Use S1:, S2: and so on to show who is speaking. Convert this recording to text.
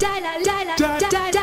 S1: Die, die, die, die, die, die.